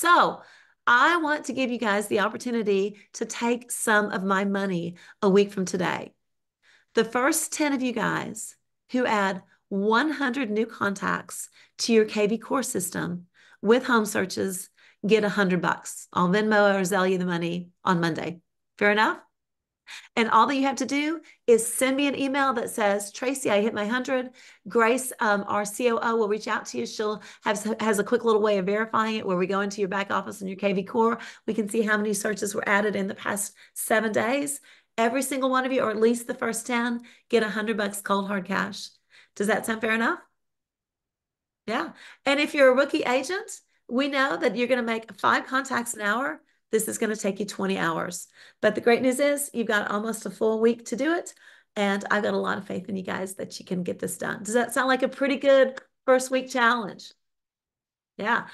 So I want to give you guys the opportunity to take some of my money a week from today. The first 10 of you guys who add 100 new contacts to your kvCORE system with home searches get 100 bucks. I'll Venmo or Zelle you the money on Monday. Fair enough? And all that you have to do is send me an email that says, Traci, I hit my 100. Grace, um, our COO, will reach out to you. She'll have has a quick little way of verifying it where we go into your back office and your kvCORE. We can see how many searches were added in the past seven days. Every single one of you, or at least the first 10, get 100 bucks cold hard cash. Does that sound fair enough? Yeah. And if you're a rookie agent, we know that you're going to make five contacts an hour this is going to take you 20 hours. But the great news is you've got almost a full week to do it. And I've got a lot of faith in you guys that you can get this done. Does that sound like a pretty good first week challenge? Yeah.